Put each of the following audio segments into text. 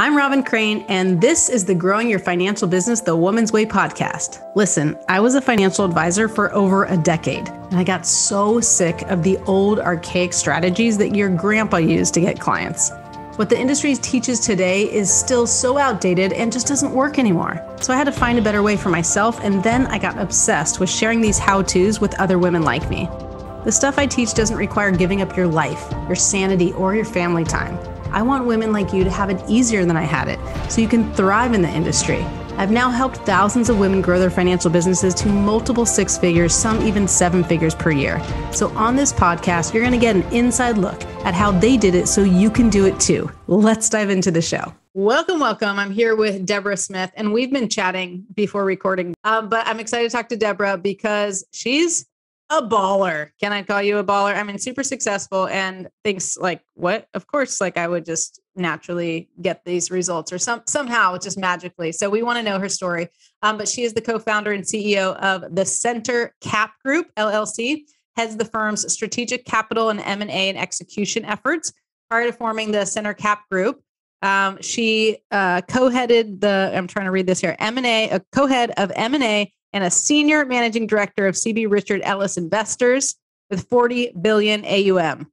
I'm Robyn Crane, and this is the Growing Your Financial Business the Woman's Way podcast. Listen, I was a financial advisor for over a decade, and I got so sick of the old archaic strategies that your grandpa used to get clients. What the industry teaches today is still so outdated and just doesn't work anymore. So I had to find a better way for myself, and then I got obsessed with sharing these how to's with other women like me. The stuff I teach doesn't require giving up your life, your sanity, or your family time. I want women like you to have it easier than I had it so you can thrive in the industry. I've now helped thousands of women grow their financial businesses to multiple six figures, some even seven figures per year. So, on this podcast, you're going to get an inside look at how they did it so you can do it too. Let's dive into the show. Welcome, welcome. I'm here with Deborah Smith, and we've been chatting before recording. Um, but I'm excited to talk to Deborah because she's a baller. Can I call you a baller? I mean, super successful and thinks like, what? Of course, like I would just naturally get these results or some somehow just magically. So we want to know her story. Um, but she is the co-founder and CEO of the Center Cap Group LLC, heads the firm's strategic capital and M&A and execution efforts. Prior to forming the Center Cap Group, um, she uh, co-headed the. I'm trying to read this here. M&A, a co-head of M&A and a senior managing director of CB Richard Ellis Investors with 40 billion AUM.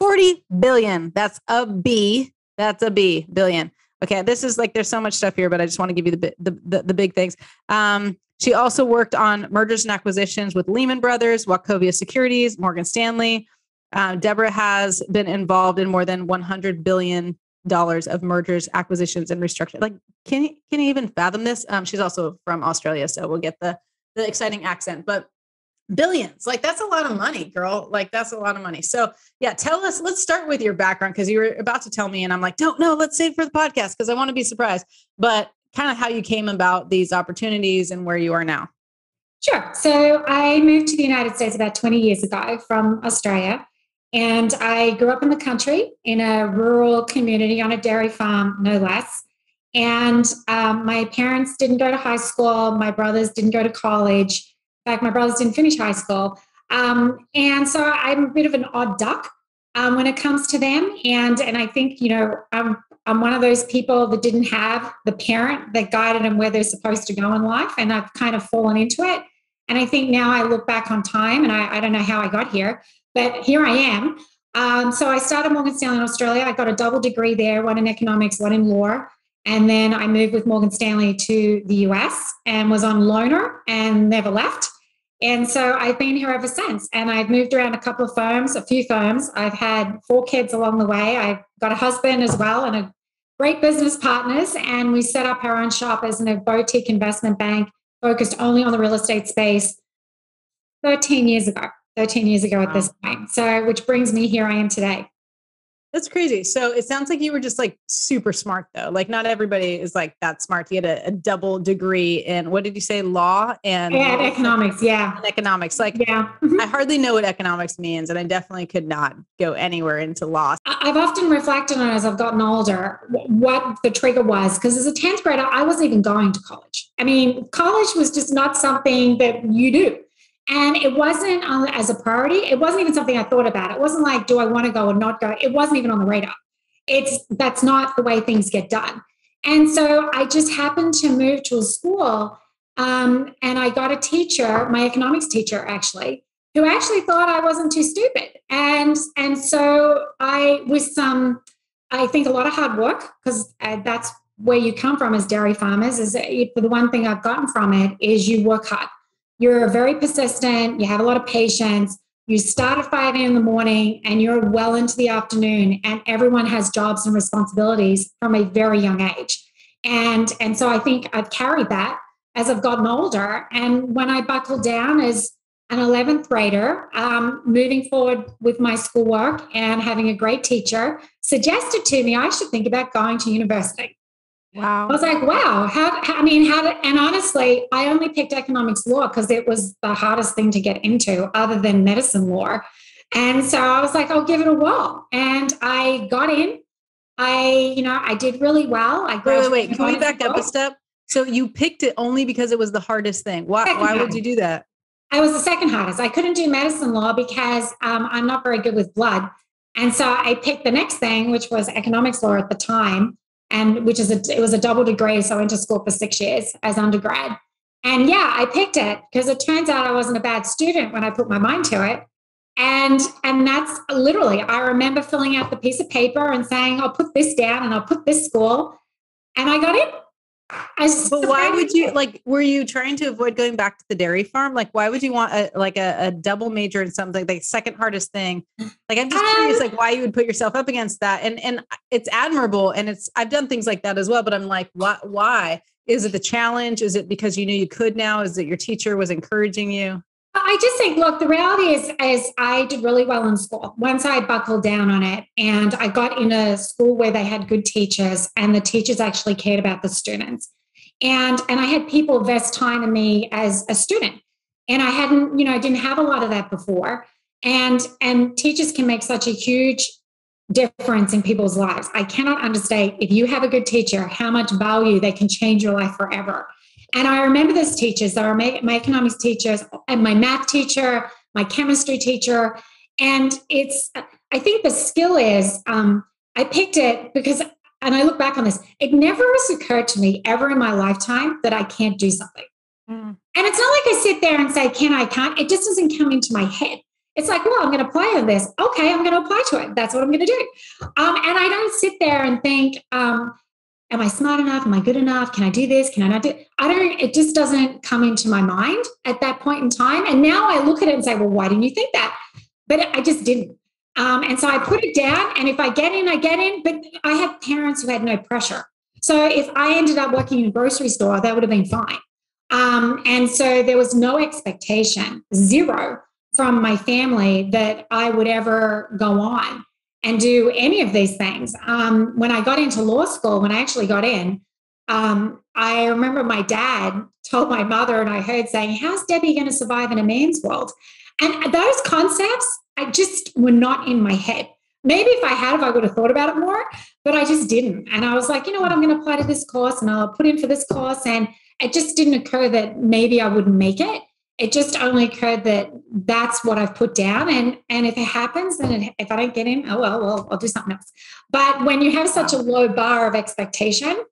40 billion. That's a B. That's a B billion. Okay, this is like there's so much stuff here, but I just want to give you the the, the, the big things. Um, she also worked on mergers and acquisitions with Lehman Brothers, Wachovia Securities, Morgan Stanley. Uh, Deborah has been involved in more than 100 billion dollars of mergers, acquisitions, and restructuring. Like, can you can you even fathom this? Um, she's also from Australia, so we'll get the the exciting accent, but billions like that's a lot of money girl like that's a lot of money so yeah tell us let's start with your background because you were about to tell me and i'm like don't no let's save for the podcast because i want to be surprised but kind of how you came about these opportunities and where you are now sure so i moved to the united states about 20 years ago from australia and I grew up in the country in a rural community on a dairy farm, no less. And um, my parents didn't go to high school. My brothers didn't go to college. In fact, my brothers didn't finish high school. Um, and so I'm a bit of an odd duck um, when it comes to them. And and I think you know I'm I'm one of those people that didn't have the parent that guided them where they're supposed to go in life, and I've kind of fallen into it. And I think now I look back on time, and I, I don't know how I got here, but here I am. Um, so I started Morgan Stanley in Australia. I got a double degree there, one in economics, one in law. And then I moved with Morgan Stanley to the US and was on loaner and never left. And so I've been here ever since. And I've moved around a couple of firms, a few firms. I've had four kids along the way. I've got a husband as well and a great business partners. And we set up our own shop as a boutique investment bank focused only on the real estate space 13 years ago. 13 years ago at this point. So, which brings me here I am today. That's crazy. So it sounds like you were just like super smart though. Like not everybody is like that smart. You had a, a double degree in what did you say, law and yeah, economics. Yeah, and economics. Like yeah, I mm-hmm. hardly know what economics means, and I definitely could not go anywhere into law. I've often reflected on as I've gotten older what the trigger was because as a tenth grader, I wasn't even going to college. I mean, college was just not something that you do. And it wasn't as a priority. It wasn't even something I thought about. It wasn't like, do I want to go or not go? It wasn't even on the radar. It's that's not the way things get done. And so I just happened to move to a school um, and I got a teacher, my economics teacher actually, who actually thought I wasn't too stupid. And and so I with some, I think a lot of hard work because uh, that's where you come from as dairy farmers. Is the one thing I've gotten from it is you work hard you're very persistent, you have a lot of patience, you start at 5 a.m. in the morning and you're well into the afternoon, and everyone has jobs and responsibilities from a very young age. And, and so I think I've carried that as I've gotten older. And when I buckled down as an 11th grader, um, moving forward with my schoolwork and having a great teacher, suggested to me I should think about going to university. Wow. I was like, wow, how, how I mean, how did, and honestly, I only picked economics law because it was the hardest thing to get into other than medicine law. And so I was like, I'll give it a whirl. And I got in. I, you know, I did really well. I wait, wait, wait. Can we back up a step? So you picked it only because it was the hardest thing. Why, why would you do that? I was the second hardest. I couldn't do medicine law because um, I'm not very good with blood. And so I picked the next thing, which was economics law at the time and which is a, it was a double degree. So I went to school for six years as undergrad. And yeah, I picked it because it turns out I wasn't a bad student when I put my mind to it. And and that's literally, I remember filling out the piece of paper and saying, I'll put this down and I'll put this school. And I got in. But why would you like? Were you trying to avoid going back to the dairy farm? Like, why would you want a like a, a double major in something like second hardest thing? Like, I'm just um, curious, like why you would put yourself up against that. And and it's admirable, and it's I've done things like that as well. But I'm like, why? Why is it the challenge? Is it because you knew you could now? Is it your teacher was encouraging you? I just think, look, the reality is, is I did really well in school once I buckled down on it, and I got in a school where they had good teachers, and the teachers actually cared about the students, and and I had people invest time in me as a student, and I hadn't, you know, I didn't have a lot of that before, and and teachers can make such a huge difference in people's lives. I cannot understate if you have a good teacher, how much value they can change your life forever. And I remember those teachers, they were my, my economics teachers and my math teacher, my chemistry teacher. And it's, I think the skill is, um, I picked it because, and I look back on this, it never has occurred to me ever in my lifetime that I can't do something. Mm. And it's not like I sit there and say, can I, can't. It just doesn't come into my head. It's like, well, I'm going to apply to this. Okay, I'm going to apply to it. That's what I'm going to do. Um, and I don't sit there and think, um, am I smart enough? Am I good enough? Can I do this? Can I not do I don't, it just doesn't come into my mind at that point in time. And now I look at it and say, well, why didn't you think that? But I just didn't. Um, and so I put it down. And if I get in, I get in. But I had parents who had no pressure. So if I ended up working in a grocery store, that would have been fine. Um, and so there was no expectation, zero from my family that I would ever go on and do any of these things. Um, when I got into law school, when I actually got in, um, I remember my dad told my mother, and I heard saying, How's Debbie going to survive in a man's world? And those concepts, I just were not in my head. Maybe if I had, if I would have thought about it more, but I just didn't. And I was like, you know what, I'm going to apply to this course and I'll put in for this course. And it just didn't occur that maybe I wouldn't make it it just only occurred that that's what I've put down. And, and if it happens, then it, if I don't get in, oh, well, well, I'll do something else. But when you have such a low bar of expectation,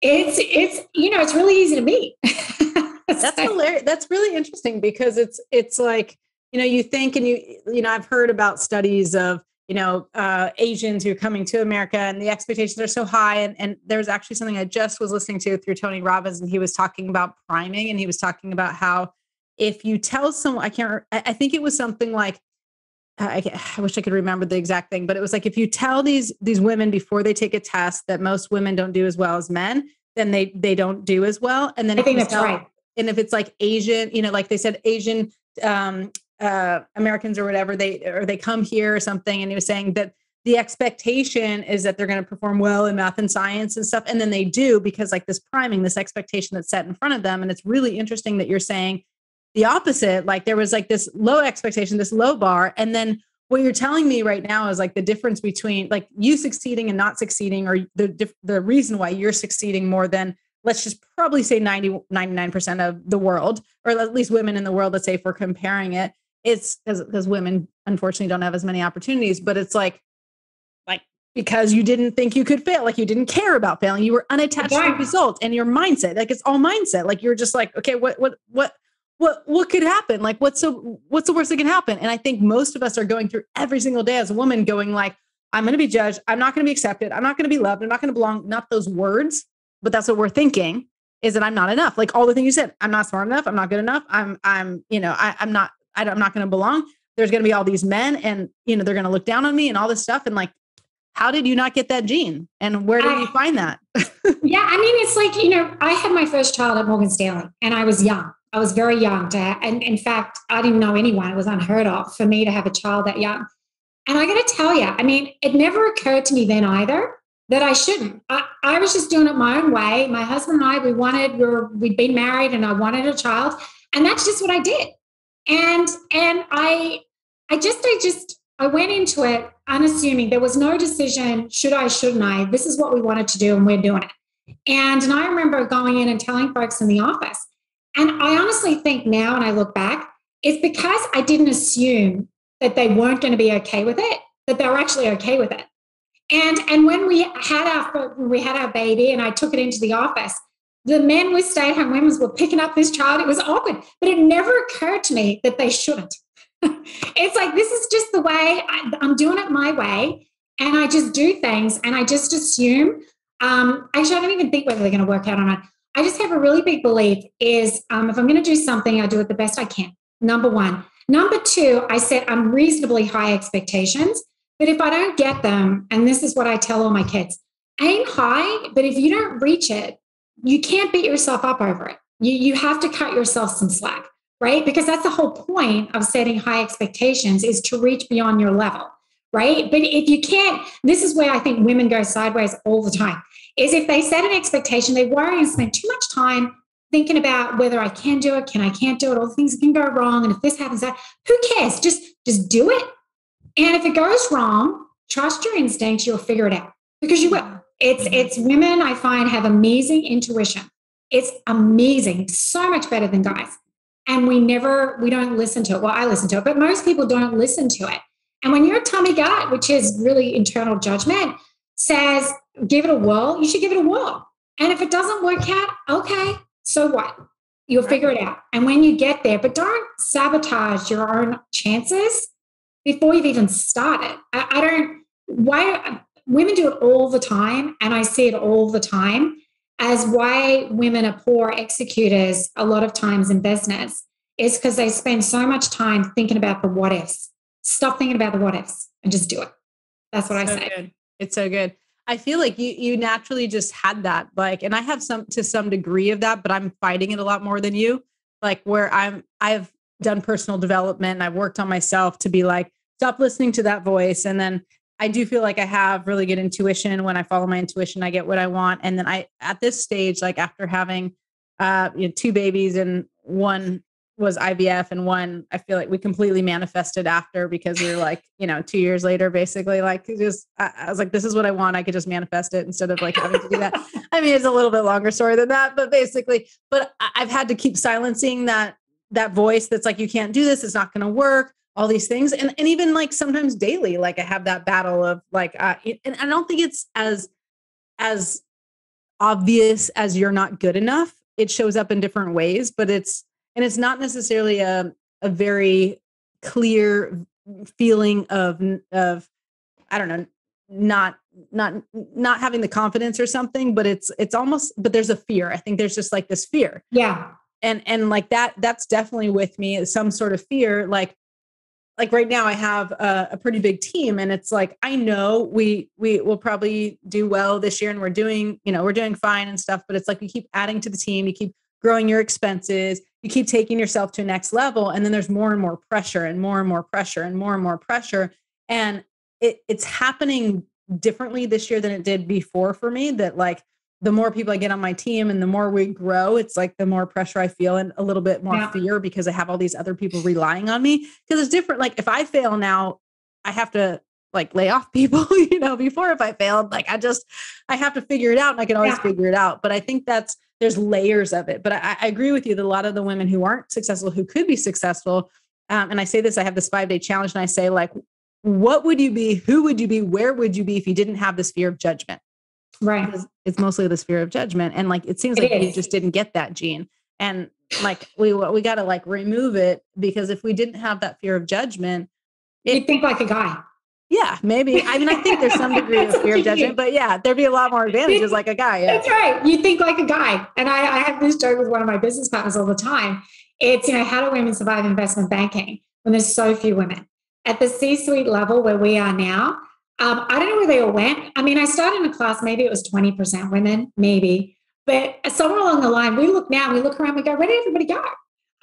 it's, it's, you know, it's really easy to meet. that's hilarious. That's really interesting because it's, it's like, you know, you think, and you, you know, I've heard about studies of, you know, uh, Asians who are coming to America and the expectations are so high. And, and there's actually something I just was listening to through Tony Robbins, and he was talking about priming and he was talking about how if you tell someone, I can't, I think it was something like, I, I, wish I could remember the exact thing, but it was like if you tell these these women before they take a test that most women don't do as well as men, then they they don't do as well. And then I think that's tell, right. And if it's like Asian, you know, like they said, Asian um, uh, Americans or whatever, they or they come here or something, and he was saying that the expectation is that they're going to perform well in math and science and stuff, and then they do because like this priming, this expectation that's set in front of them, and it's really interesting that you're saying the opposite. Like there was like this low expectation, this low bar. And then what you're telling me right now is like the difference between like you succeeding and not succeeding, or the, the reason why you're succeeding more than let's just probably say 90, 99% of the world, or at least women in the world, let's say if we're comparing it, it's because women unfortunately don't have as many opportunities, but it's like, like because you didn't think you could fail, like you didn't care about failing, you were unattached to the result and your mindset, like it's all mindset. Like you're just like, okay, what, what, what, what what could happen? Like what's the what's the worst that can happen? And i think most of us are going through every single day as a woman going like i'm going to be judged. I'm not going to be accepted. I'm not going to be loved. I'm not going to belong. Not those words but that's what we're thinking is that i'm not enough. Like all the things you said i'm not smart enough. I'm not good enough. I'm i'm you know I, i'm not I, i'm not going to belong. There's going to be all these men and you know they're going to look down on me and all this stuff and like how did you not get that gene? And where did I, you find that? Yeah i mean it's like you know i had my first child at morgan stanley and i was young I was very young to, and in fact, I didn't know anyone. It was unheard of for me to have a child that young. And I got to tell you, I mean, it never occurred to me then either that I shouldn't. I, I was just doing it my own way. My husband and I, we wanted, we were, we'd been married and I wanted a child. And that's just what I did. And, and I, I just, I just, I went into it unassuming. There was no decision, should I, shouldn't I? This is what we wanted to do and we're doing it. And, and I remember going in and telling folks in the office, and I honestly think now, when I look back, it's because I didn't assume that they weren't going to be okay with it, that they were actually okay with it. And and when we had our we had our baby and I took it into the office, the men with stay-at-home women were picking up this child. It was awkward, but it never occurred to me that they shouldn't. it's like this is just the way I, am doing it my way, and I just do things, and I just assume. Um, actually, I don't even think whether they're going to work out or not. I just have a really big belief is um, if I'm going to do something, I do it the best I can. Number one. Number two, I set unreasonably high expectations. But if I don't get them, and this is what I tell all my kids, aim high, but if you don't reach it, you can't beat yourself up over it. You, you have to cut yourself some slack, right? Because that's the whole point of setting high expectations is to reach beyond your level, right? But if you can't, this is where I think women go sideways all the time, is if they set an expectation, they worry and spend too much time thinking about whether I can do it, can I can't do it, all the things that can go wrong. And if this happens, that who cares? Just just do it. And if it goes wrong, trust your instincts, you'll figure it out because you will. It's mm-hmm. it's women I find have amazing intuition. It's amazing, so much better than guys. And we never we don't listen to it. Well, I listen to it, but most people don't listen to it. And when your tummy gut, which is really internal judgment, says give it a whirl, you should give it a whirl. And if it doesn't work out, okay, so what? You'll figure it out. And when you get there, but don't sabotage your own chances before you've even started. I, I don't, why women do it all the time, and I see it all the time as why women are poor executors a lot of times in business is because they spend so much time thinking about the what ifs. Stop thinking about the what ifs and just do it. That's what so I say. Good. It's so good. I feel like you you naturally just had that like and I have some to some degree of that but I'm fighting it a lot more than you. Like where I'm I've done personal development and I've worked on myself to be like stop listening to that voice. And then I do feel like I have really good intuition. When I follow my intuition I get what I want. And then I at this stage like after having uh you know two babies and one was IVF and one I feel like we completely manifested after because we were like, you know, two years later, basically like just I, I, was like, this is what I want. I could just manifest it instead of like having to do that. I mean, it's a little bit longer story than that, but basically, but I've had to keep silencing that that voice that's like, you can't do this, it's not gonna work, all these things. And and even like sometimes daily, like I have that battle of like uh and I don't think it's as as obvious as you're not good enough. It shows up in different ways, but it's and it's not necessarily a a very clear feeling of of I don't know not not not having the confidence or something but it's it's almost but there's a fear. I think there's just like this fear. Yeah. And and like that that's definitely with me some sort of fear like like right now i have a, a, pretty big team and it's like i know we we will probably do well this year and we're doing you know we're doing fine and stuff but it's like you keep adding to the team you keep growing your expenses you keep taking yourself to a next level and then there's more and more pressure and more and more pressure and more and more pressure and it, it's happening differently this year than it did before for me that like the more people i get on my team and the more we grow it's like the more pressure i feel and a little bit more yeah. fear because i have all these other people relying on me because it's different like if i fail now i have to like lay off people you know before if i failed like i just i have to figure it out and i can always yeah. figure it out but i think that's there's layers of it. But I, I, agree with you that a lot of the women who aren't successful, who could be successful, um, and I say this, I have this five day challenge, and I say like, what would you be? Who would you be? Where would you be if you didn't have this fear of judgment? Right. Because it's mostly this fear of judgment, and like it seems it like is. you just didn't get that gene, and like we we got to like remove it because if we didn't have that fear of judgment, it, you think like a guy. Yeah, maybe. I mean, I think there's some degree of fear of judgment, but yeah, there'd be a lot more advantages like a guy. Yeah. That's right. You think like a guy. And I, I have this joke with one of my business partners all the time. It's, you know, how do women survive investment banking when there's so few women? At the C suite level where we are now, um, I don't know where they all went. I mean, I started in a class, maybe it was 20% women, maybe. But somewhere along the line, we look now, we look around, we go, where did everybody go?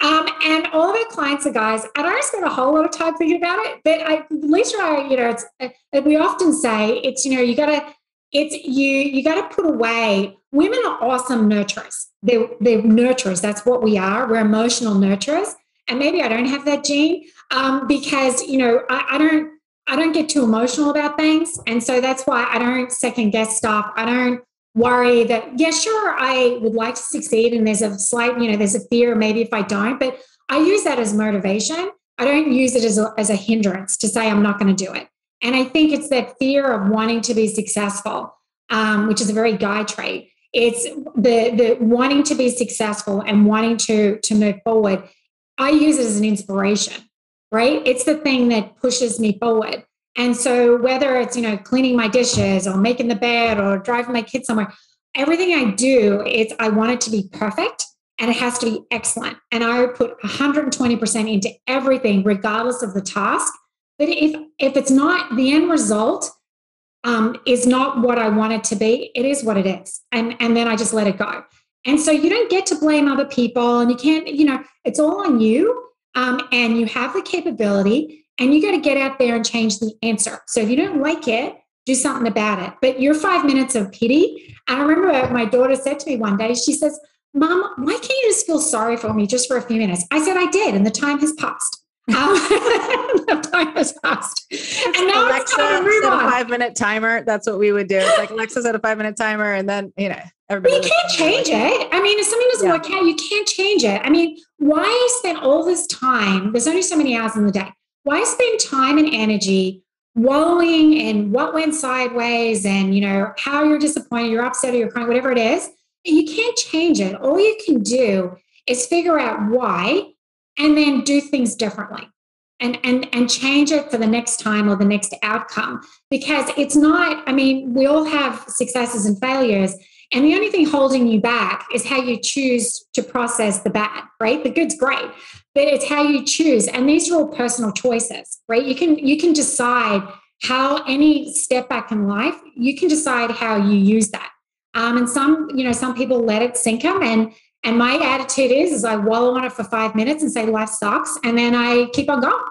Um, and all of our clients are guys, and I don't spend a whole lot of time thinking about it, but I, Lisa, I, you know, it's, uh, we often say it's, you know, you got to, it's you, you got to put away. Women are awesome nurturers. They're, they're nurturers. That's what we are. We're emotional nurturers. And maybe I don't have that gene um, because, you know, I, I don't, I don't get too emotional about things. And so that's why I don't second guess stuff. I don't worry that, yeah, sure, I would like to succeed. And there's a slight, you know, there's a fear maybe if I don't, but I use that as motivation. I don't use it as a, as a hindrance to say I'm not going to do it. And I think it's that fear of wanting to be successful, um, which is a very guy trait. It's the the wanting to be successful and wanting to to move forward. I use it as an inspiration, right? It's the thing that pushes me forward. And so whether it's you know cleaning my dishes or making the bed or driving my kids somewhere, everything I do, it's I want it to be perfect and it has to be excellent. And I put 120% into everything, regardless of the task. But if if it's not the end result um, is not what I want it to be, it is what it is, and and then I just let it go. And so you don't get to blame other people, and you can't, you know, it's all on you. Um, and you have the capability, and you got to get out there and change the answer. So if you don't like it, do something about it. But your five minutes of pity. And I remember my daughter said to me one day, she says, Mom, why can't you just feel sorry for me just for a few minutes? I said, I did, and the time has passed. Um, the time has passed. And now Alexa set a five minute timer. That's what we would do. It's like Alexa set a five minute timer, and then, you know, everybody. you can't change it. I mean, if something doesn't yeah. work out, you can't change it. I mean, why spend all this time? There's only so many hours in the day. Why spend time and energy wallowing in what went sideways and you know how you're disappointed you're upset or you're crying whatever it is you can't change it. All you can do is figure out why and then do things differently and and and change it for the next time or the next outcome. Because it's not i mean we all have successes and failures and the only thing holding you back is how you choose to process the bad right? The good's great but it's how you choose and these are all personal choices right? You can you can decide how any step back in life you can decide how you use that. Um, and some you know some people let it sink them and and my attitude is is i wallow on it for five minutes and say life sucks and then i keep on going.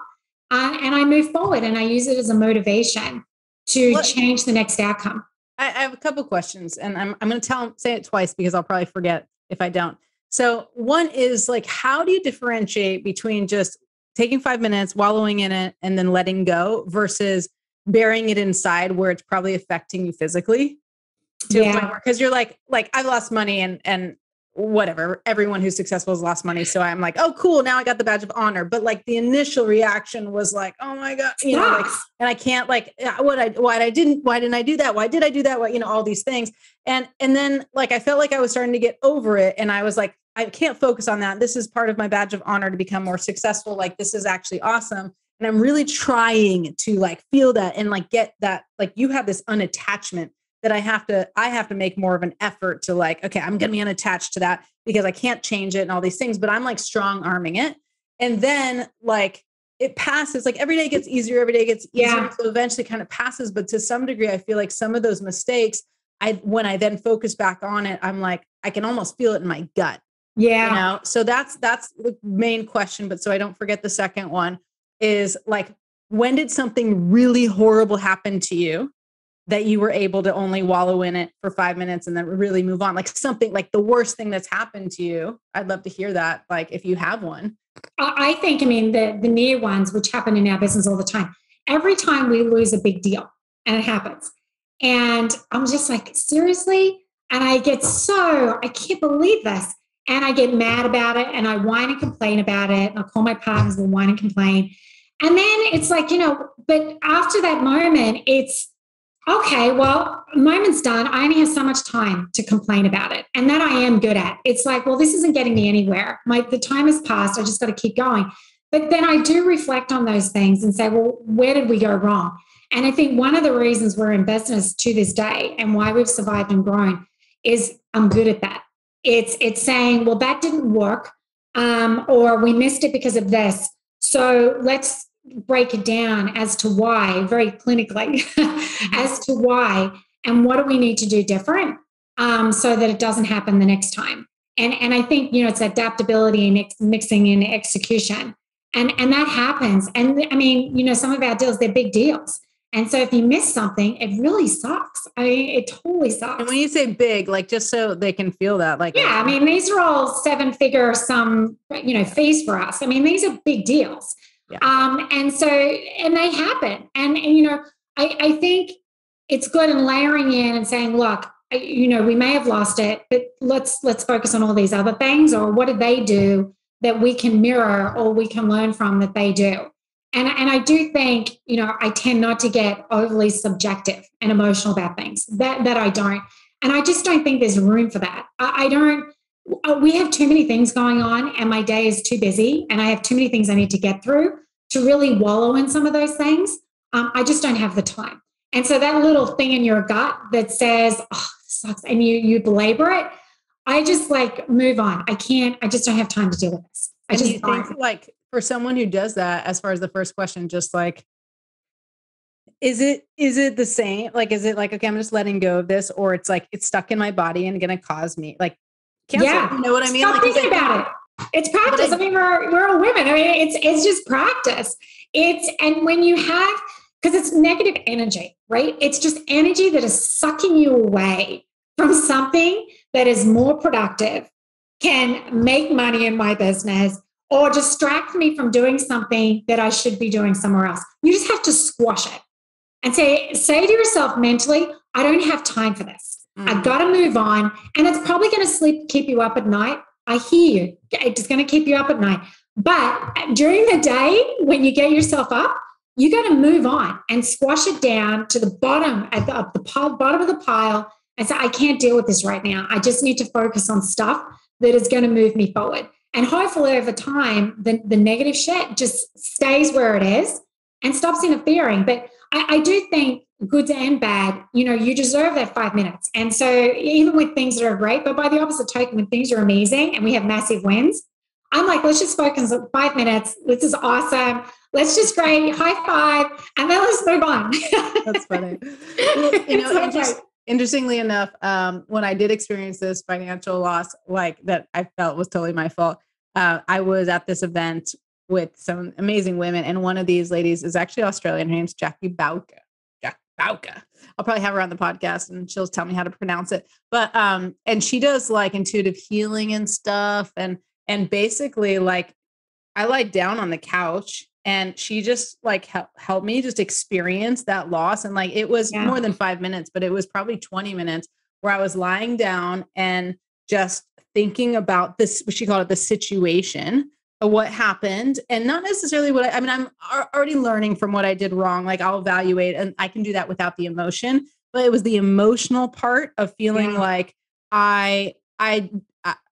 Uh, and i move forward and i use it as a motivation to what? change the next outcome. I, I have a couple questions and i'm, I'm going to tell say it twice because i'll probably forget if i don't so, one is like, how do you differentiate between just taking five minutes, wallowing in it, and then letting go versus burying it inside where it's probably affecting you physically? yeah. Because you're like, like I've lost money and and whatever. Everyone who's successful has lost money. So I'm like, oh, cool. Now I got the badge of honor. But like the initial reaction was like, oh my God, you know, like, and I can't like what I, why I didn't, why didn't I do that? Why did I do that? What, you know, all these things. And, and then like, I felt like I was starting to get over it. And I was like, I can't focus on that. This is part of my badge of honor to become more successful. Like, this is actually awesome. And I'm really trying to like feel that and like get that, like you have this unattachment that I have to I have to make more of an effort to like okay I'm going to be unattached to that because I can't change it and all these things but I'm like strong arming it. And then like it passes like every day gets easier every day gets easier. Yeah. so eventually kind of passes but to some degree I feel like some of those mistakes I when I then focus back on it I'm like I can almost feel it in my gut yeah. you know? So that's that's the main question but so I don't forget the second one is like when did something really horrible happen to you that you were able to only wallow in it for five minutes and then really move on like something like the worst thing that's happened to you i'd love to hear that like if you have one. I think i mean the the near ones which happen in our business all the time every time we lose a big deal and it happens. And i'm just like seriously? And i get so i can't believe this. And i get mad about it and i whine and complain about it and i call my partners and whine and complain. And then it's like you know but after that moment it's okay, well, moment's done. I only have so much time to complain about it. And that I am good at. It's like, well, this isn't getting me anywhere. My the time has passed. I just got to keep going. But then I do reflect on those things and say, well, where did we go wrong? And I think one of the reasons we're in business to this day and why we've survived and grown is I'm good at that. It's it's saying, well, that didn't work, um, or we missed it because of this. So let's break it down as to why, very clinically, mm-hmm. as to why, and what do we need to do different um, so that it doesn't happen the next time. And and I think you know it's adaptability and mixing in execution, and and that happens. And I mean, you know, some of our deals they're big deals. And so if you miss something, it really sucks. I mean, it totally sucks. And when you say big, like just so they can feel that, like yeah, I mean, these are all seven figure some you know fees for us. I mean, these are big deals. Yeah. Um, and so, and they happen. And, and you know, I, I think it's good in layering in and saying, look, you know, we may have lost it, but let's let's focus on all these other things, or what did they do that we can mirror or we can learn from that they do. And, and I do think, you know, I tend not to get overly subjective and emotional about things that, that I don't. And I just don't think there's room for that. I, I don't, we have too many things going on and my day is too busy and I have too many things I need to get through to really wallow in some of those things. Um, I just don't have the time. And so that little thing in your gut that says, oh, sucks, and you you belabor it, I just like move on. I can't, I just don't have time to deal with this. I and just you think like for someone who does that, as far as the first question, just like is it is it the same? Like, is it like, okay, I'm just letting go of this, or it's like it's stuck in my body and gonna cause me like Yeah. You know what I mean? Stop like, thinking about it. It's practice. I mean, we're we're all women. I mean, it's it's just practice. It's and when you have because it's negative energy, right? It's just energy that is sucking you away from something that is more productive, can make money in my business, or distract me from doing something that I should be doing somewhere else. You just have to squash it and say, say to yourself mentally, I don't have time for this. Mm. I've got to move on. And it's probably going to sleep, keep you up at night. I hear you. It's going to keep you up at night. But during the day, when you get yourself up, you got to move on and squash it down to the bottom at the, of the pile, bottom of the pile and say, I can't deal with this right now. I just need to focus on stuff that is going to move me forward. And hopefully over time, the, the negative shit just stays where it is and stops interfering. But I, I do think good and bad, you know, you deserve that five minutes. And so even with things that are great, but by the opposite token, when things are amazing and we have massive wins, I'm like, let's just focus on five minutes. This is awesome. Let's just great high five, and then let's move on. That's funny. Well, you know, inter- interestingly enough, um, when I did experience this financial loss, like that I felt was totally my fault. Uh, I was at this event with some amazing women, and one of these ladies is actually Australian. Her name's Jackie Bauka. Bauka. I'll probably have her on the podcast, and she'll tell me how to pronounce it. But um, and she does like intuitive healing and stuff, and and basically like I lied down on the couch and she just like help, helped me just experience that loss and like it was yeah. more than 5 minutes but it was probably 20 minutes where I was lying down and just thinking about this what she called it the situation what happened and not necessarily what I, I mean I'm already learning from what I did wrong like I'll evaluate and I can do that without the emotion but it was the emotional part of feeling yeah. like I I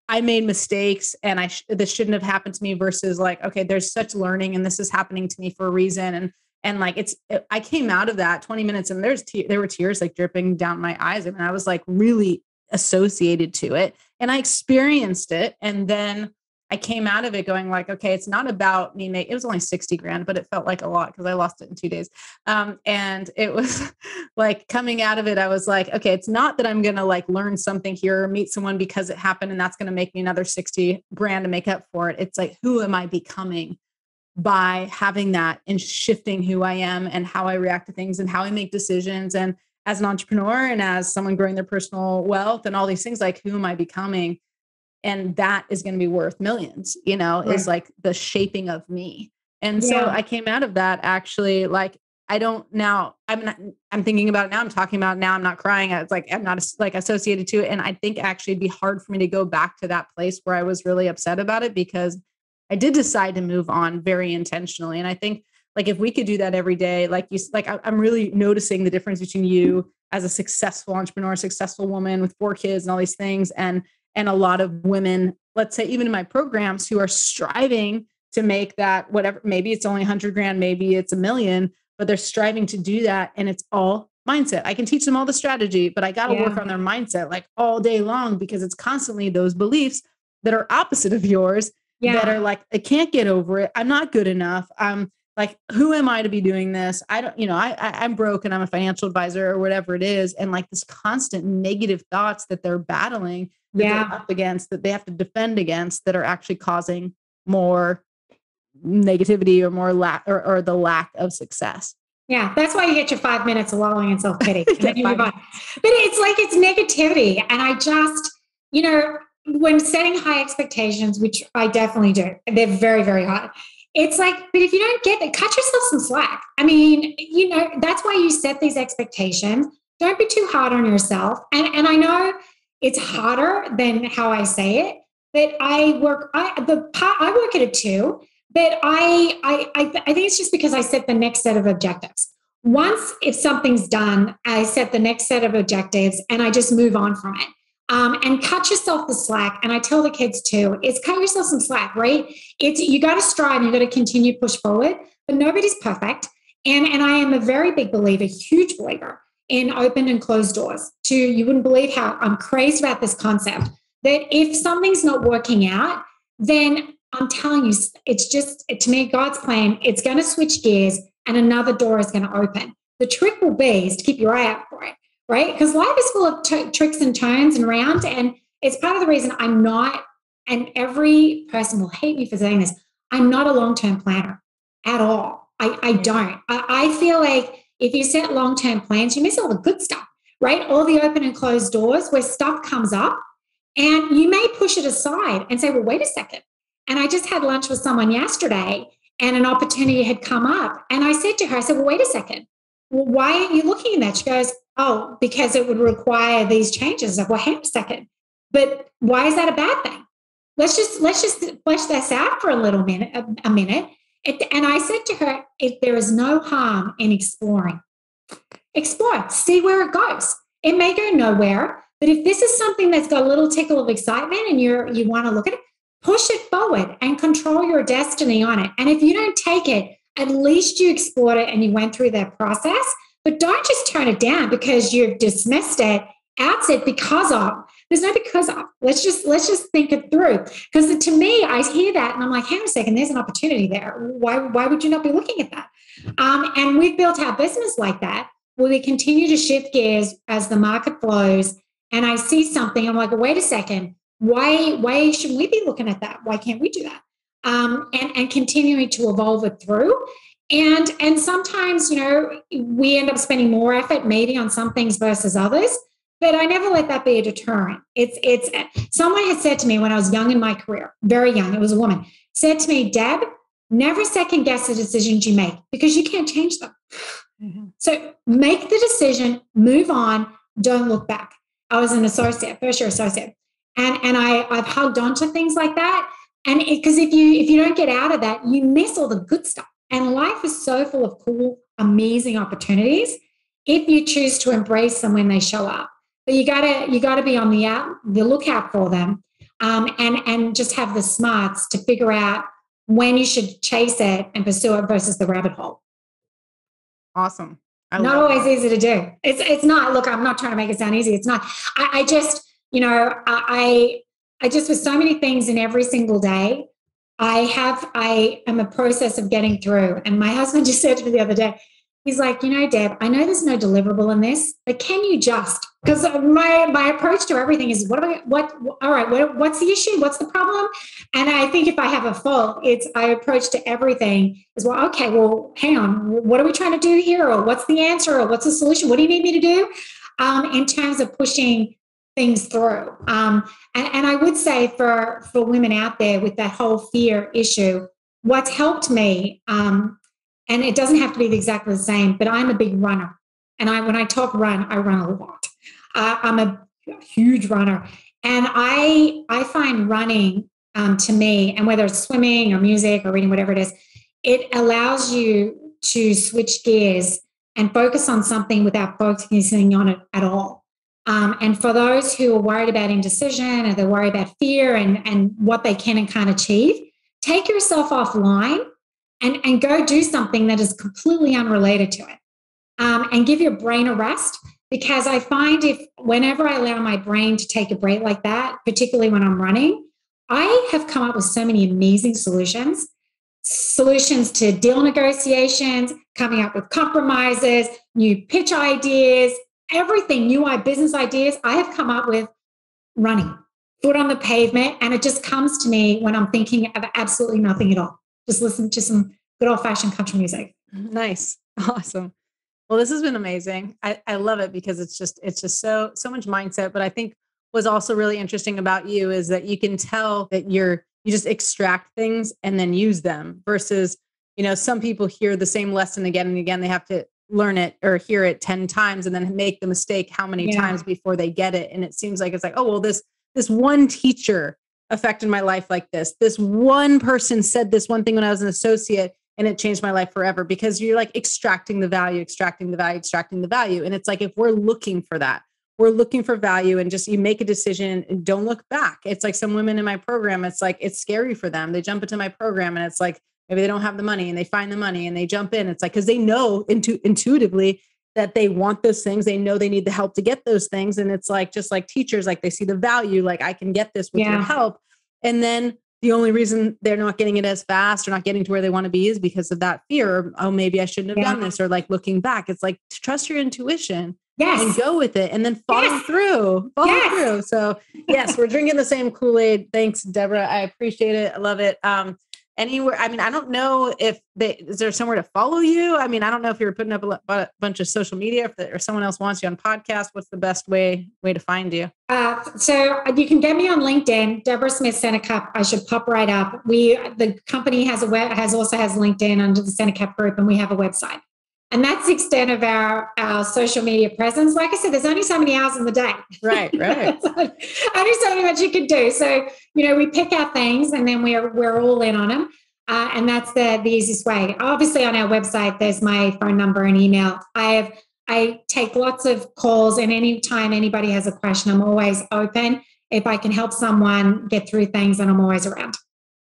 I made mistakes and I sh- this shouldn't have happened to me versus like okay there's such learning and this is happening to me for a reason and and like it's it, I came out of that 20 minutes and there's te- there were tears like dripping down my eyes I mean I was like really associated to it and I experienced it and then I came out of it going like, okay, it's not about me make it was only 60 grand, but it felt like a lot because I lost it in two days. Um, and it was like coming out of it, I was like, okay, it's not that I'm gonna like learn something here or meet someone because it happened and that's gonna make me another 60 grand to make up for it. It's like, who am I becoming by having that and shifting who I am and how I react to things and how I make decisions and as an entrepreneur and as someone growing their personal wealth and all these things, like who am I becoming? And that is going to be worth millions you know is like the shaping of me. And yeah. so i came out of that actually like i don't now i'm not i'm thinking about it now i'm talking about it now i'm not crying it's like i'm not like associated to it. And i think actually it'd be hard for me to go back to that place where i was really upset about it because i did decide to move on very intentionally. And i think like if we could do that every day like you like i'm really noticing the difference between you as a successful entrepreneur successful woman with four kids and all these things and and a lot of women let's say even in my programs who are striving to make that whatever maybe it's only 100 grand maybe it's a million but they're striving to do that and it's all mindset i can teach them all the strategy but i got to yeah. work on their mindset like all day long because it's constantly those beliefs that are opposite of yours yeah. that are like i can't get over it i'm not good enough i'm like who am i to be doing this i don't you know I, I i'm broke and i'm a financial advisor or whatever it is and like this constant negative thoughts that they're battling yeah. up against that they have to defend against that are actually causing more negativity or more lack or, or the lack of success. Yeah, that's why you get your five minutes of wallowing in self pity. but it's like it's negativity. And I just, you know, when setting high expectations, which I definitely do, they're very, very high. It's like, but if you don't get it, cut yourself some slack. I mean, you know, that's why you set these expectations. Don't be too hard on yourself. And and I know it's hotter than how I say it. But I work, I the I work at a two, But I, I, I, I think it's just because I set the next set of objectives. Once, if something's done, I set the next set of objectives and I just move on from it. Um, and cut yourself the slack. And I tell the kids too, it's cut yourself some slack, right? It's you got to strive you got to continue push forward, but nobody's perfect. And, and I am a very big believer, huge believer in open and closed doors. To you wouldn't believe how I'm crazed about this concept that if something's not working out, then I'm telling you, it's just to me, God's plan, it's going to switch gears and another door is going to open. The trick will be is to keep your eye out for it right? Because life is full of t- tricks and turns and rounds. And it's part of the reason I'm not, and every person will hate me for saying this, I'm not a long term planner at all. I, I don't. I, I feel like if you set long term plans, you miss all the good stuff, right? All the open and closed doors where stuff comes up and you may push it aside and say, well, wait a second. And I just had lunch with someone yesterday and an opportunity had come up. And I said to her, I said, well, wait a second. Well, why aren't you looking at that? She goes, oh, because it would require these changes. Of well, hang a second, but why is that a bad thing? Let's just let's just flesh this out for a little minute, a, a minute. And I said to her, if there is no harm in exploring, explore, see where it goes. It may go nowhere, but if this is something that's got a little tickle of excitement and you're you want to look at it, push it forward and control your destiny on it. And if you don't take it, at least you explored it and you went through that process but don't just turn it down because you've dismissed it, it because of. There's no because of. Let's just let's just think it through. Because to me, I hear that and I'm like, hang on a second, there's an opportunity there. Why why would you not be looking at that? Um, and we've built our business like that, where we continue to shift gears as the market flows. And I see something, I'm like, wait a second, why why should we be looking at that? Why can't we do that? Um, and and continuing to evolve it through and and sometimes you know we end up spending more effort maybe on some things versus others but i never let that be a deterrent. It's it's someone had said to me when i was young in my career very young it was a woman said to me deb never second guess the decisions you make because you can't change them. Mm-hmm. so make the decision move on don't look back. I was an associate first year associate and and i i've hugged on to things like that. And because if you if you don't get out of that you miss all the good stuff. And life is so full of cool, amazing opportunities if you choose to embrace them when they show up. But you gotta you gotta be on the out the lookout for them, um, and and just have the smarts to figure out when you should chase it and pursue it versus the rabbit hole. Awesome. I not always that. easy to do. It's it's not. Look, I'm not trying to make it sound easy. It's not. I, I just you know I I just with so many things in every single day. I have, I am a process of getting through. And my husband just said to me the other day, he's like, you know, Deb, I know there's no deliverable in this, but can you just? Because my my approach to everything is, what am I, what? All right, what, what's the issue? What's the problem? And I think if I have a fault, it's I approach to everything is well, okay, well, hang on, what are we trying to do here, or what's the answer, or what's the solution? What do you need me to do? Um, in terms of pushing things through. Um, and, and I would say for for women out there with that whole fear issue, what's helped me, um, and it doesn't have to be exactly the same, but I'm a big runner, and I when I talk run, I run a lot. Uh, I'm a huge runner, and I I find running um, to me, and whether it's swimming or music or reading, whatever it is, it allows you to switch gears and focus on something without focusing on it at all. Um, and for those who are worried about indecision or they're worried about fear and, and what they can and can't achieve, take yourself offline and, and go do something that is completely unrelated to it. Um, and give your brain a rest because I find if whenever I allow my brain to take a break like that, particularly when I'm running, I have come up with so many amazing solutions solutions to deal negotiations, coming up with compromises, new pitch ideas, everything, new business ideas, I have come up with running, foot on the pavement. And it just comes to me when I'm thinking of absolutely nothing at all. Just listen to some good old fashioned country music. Nice. Awesome. Well, this has been amazing. I, I love it because it's just, it's just so, so much mindset. But I think was also really interesting about you is that you can tell that you're, you just extract things and then use them versus, you know, some people hear the same lesson again and again. They have to learn it or hear it 10 times and then make the mistake how many yeah. times before they get it and it seems like it's like oh well this this one teacher affected my life like this. This one person said this one thing when I was an associate and it changed my life forever because you're like extracting the value, extracting the value, extracting the value. And it's like if we're looking for that, we're looking for value and just you make a decision and don't look back. It's like some women in my program, it's like it's scary for them. They jump into my program and it's like maybe they don't have the money and they find the money and they jump in. It's like because they know intu- intuitively that they want those things. They know they need the help to get those things. And it's like just like teachers, like they see the value, like I can get this with yeah. your help. And then the only reason they're not getting it as fast or not getting to where they want to be is because of that fear. Or, oh, maybe I shouldn't have yeah. done this. Or like looking back, it's like trust your intuition yes. and go with it and then follow yes. through. Follow yes. through. So yes, we're drinking the same Kool-Aid. Thanks, Deborah. I appreciate it. I love it. Um, anywhere i mean i don't know if they is there somewhere to follow you i mean i don't know if you're putting up a, bunch of social media if the, or someone else wants you on podcast what's the best way way to find you uh, so you can get me on linkedin deborah smith Cup. i should pop right up we the company has a web has also has linkedin under the Cup group and we have a website and that's the extent of our, our social media presence. Like I said, there's only so many hours in the day. Right, right. only so much you can do. So, you know, we pick our things and then we're, we're all in on them. Uh, and that's the, the easiest way. Obviously, on our website, there's my phone number and email. I have I take lots of calls, and anytime anybody has a question, I'm always open. If I can help someone get through things, and I'm always around.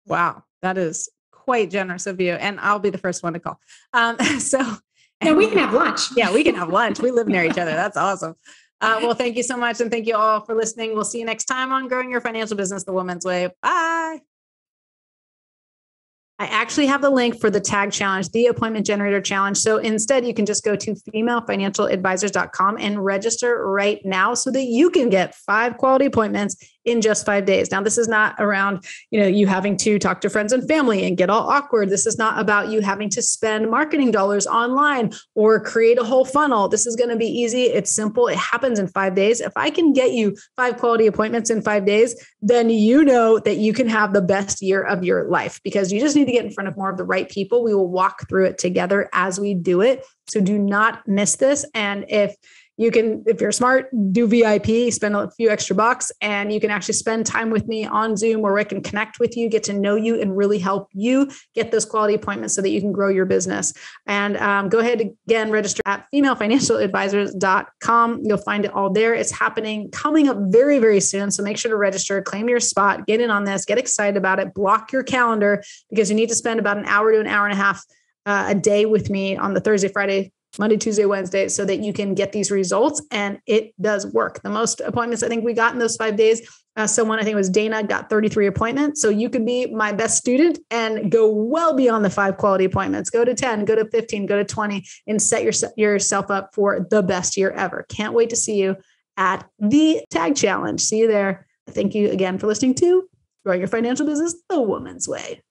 Wow, that is quite generous of you, and I'll be the first one to call. Um, so no, we can have lunch. yeah, we can have lunch. We live near each other. That's awesome. Uh, well, thank you so much. And thank you all for listening. We'll see you next time on Growing Your Financial Business the Woman's Way. Bye. I actually have the link for the tag challenge, the appointment generator challenge. So instead, you can just go to femalefinancialadvisors.com and register right now so that you can get five quality appointments in just five days. Now, this is not around, you know, you having to talk to friends and family and get all awkward. This is not about you having to spend marketing dollars online or create a whole funnel. This is going to be easy. It's simple. It happens in five days. If I can get you five quality appointments in five days, then you know that you can have the best year of your life because you just need to get in front of more of the right people. We will walk through it together as we do it. So do not miss this. And if you can if you're smart do vip spend a few extra bucks and you can actually spend time with me on zoom where i can connect with you get to know you and really help you get those quality appointments so that you can grow your business. And um, go ahead again register at femalefinancialadvisors.com you'll find it all there. It's happening coming up very very soon so make sure to register claim your spot get in on this get excited about it block your calendar because you need to spend about an hour to an hour and a half uh, a day with me on the Thursday, Friday, Monday, Tuesday, Wednesday, so that you can get these results. And it does work. The most appointments I think we got in those five days, uh, someone I think it was Dana got 33 appointments. So you can be my best student and go well beyond the five quality appointments. Go to 10, go to 15, go to 20, and set your, yourself up for the best year ever. Can't wait to see you at the Tag Challenge. See you there. Thank you again for listening to Growing Your Financial Business the Woman's Way.